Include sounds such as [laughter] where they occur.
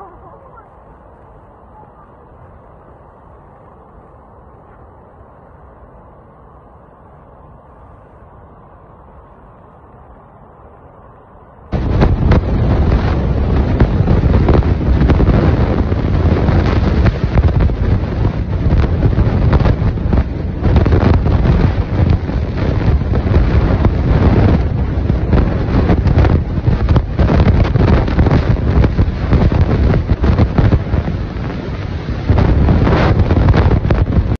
Oh, [laughs]